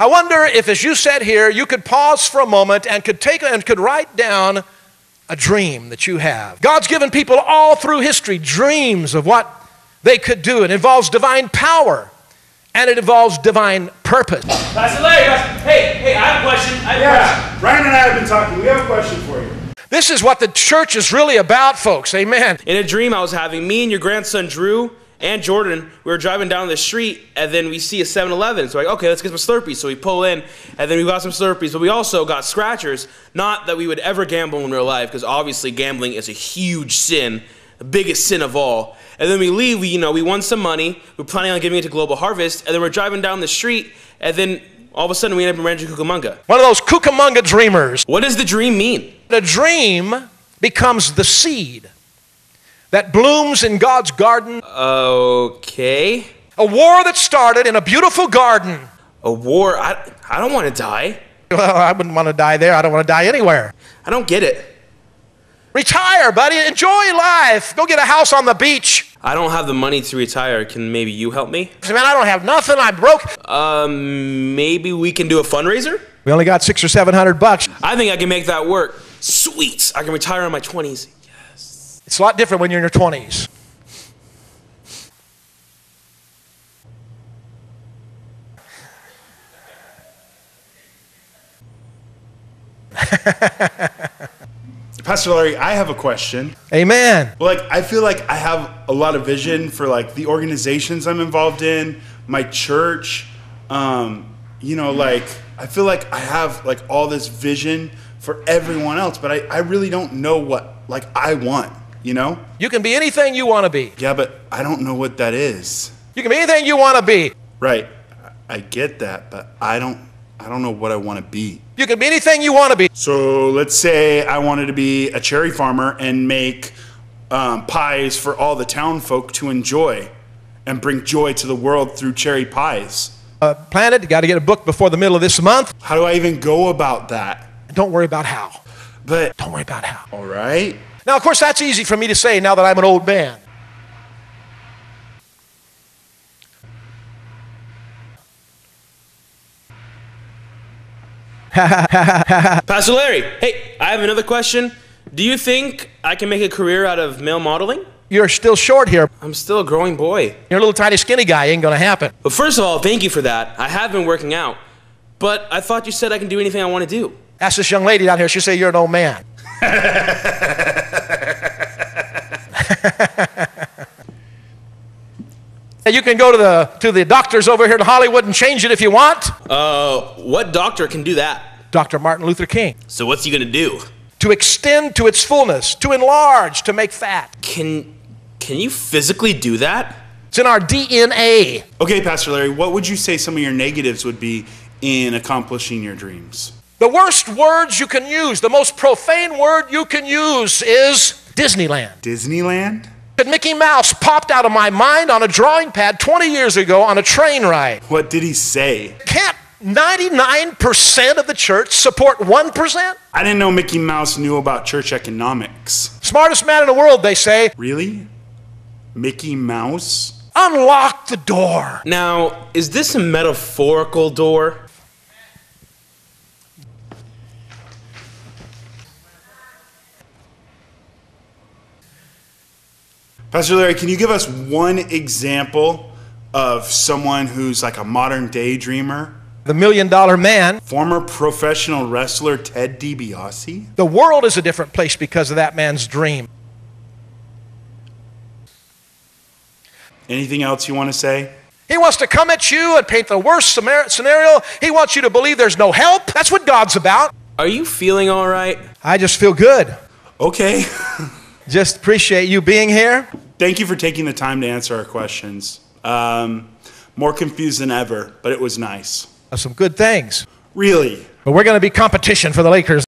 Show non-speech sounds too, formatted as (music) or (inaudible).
I wonder if, as you sat here, you could pause for a moment and could take and could write down a dream that you have. God's given people all through history dreams of what they could do. It involves divine power and it involves divine purpose. Pastor Larry, Pastor, hey, hey, I have a question. I have a question. Yeah, Ryan and I have been talking. We have a question for you. This is what the church is really about, folks. Amen. In a dream I was having, me and your grandson Drew and Jordan, we were driving down the street, and then we see a 7 Eleven. So, like, okay, let's get some Slurpees. So we pull in, and then we got some Slurpees, but we also got scratchers. Not that we would ever gamble in real life, because obviously gambling is a huge sin, the biggest sin of all. And then we leave, we, you know, we won some money, we're planning on giving it to Global Harvest, and then we're driving down the street, and then all of a sudden we end up in Rancho Cucamonga. One of those Cucamonga dreamers. What does the dream mean? The dream becomes the seed that blooms in God's garden. Okay. A war that started in a beautiful garden. A war? I, I don't want to die. Well, I wouldn't want to die there. I don't want to die anywhere. I don't get it. Retire, buddy. Enjoy life. Go get a house on the beach. I don't have the money to retire. Can maybe you help me? Man, I don't have nothing. I'm broke. Um, maybe we can do a fundraiser? We only got six or seven hundred bucks. I think I can make that work. Sweet. I can retire in my 20s. It's a lot different when you're in your 20s. (laughs) Pastor Larry, I have a question. Amen. Well, like, I feel like I have a lot of vision for like the organizations I'm involved in, my church. Um, you know, like I feel like I have like all this vision for everyone else, but I, I really don't know what like I want. You know? You can be anything you want to be. Yeah, but I don't know what that is. You can be anything you want to be. Right. I get that, but I don't I don't know what I want to be. You can be anything you want to be. So let's say I wanted to be a cherry farmer and make um, pies for all the town folk to enjoy and bring joy to the world through cherry pies. Uh, got to get a book before the middle of this month. How do I even go about that? Don't worry about how. But, Don't worry about how. all right. Now, of course, that's easy for me to say now that I'm an old man. (laughs) Pastor Larry, hey, I have another question. Do you think I can make a career out of male modeling? You're still short here. I'm still a growing boy. You're a little tiny skinny guy. Ain't going to happen. But first of all, thank you for that. I have been working out. But I thought you said I can do anything I want to do. Ask this young lady down here. She'll say you're an old man. (laughs) And you can go to the to the doctors over here in Hollywood and change it if you want. Uh, what doctor can do that? Dr. Martin Luther King. So what's he gonna do? To extend to its fullness, to enlarge, to make fat. Can can you physically do that? It's in our DNA. Okay, Pastor Larry, what would you say some of your negatives would be in accomplishing your dreams? The worst words you can use, the most profane word you can use is Disneyland. Disneyland? But Mickey Mouse popped out of my mind on a drawing pad 20 years ago on a train ride. What did he say? Can't 99% of the church support 1%? I didn't know Mickey Mouse knew about church economics. Smartest man in the world, they say. Really? Mickey Mouse? Unlock the door. Now, is this a metaphorical door? Pastor Larry, can you give us one example of someone who's like a modern daydreamer? The million dollar man. Former professional wrestler Ted DiBiase? The world is a different place because of that man's dream. Anything else you want to say? He wants to come at you and paint the worst scenario. He wants you to believe there's no help. That's what God's about. Are you feeling all right? I just feel good. Okay. (laughs) Just appreciate you being here. Thank you for taking the time to answer our questions. Um, more confused than ever, but it was nice. Some good things. Really? But we're going to be competition for the Lakers.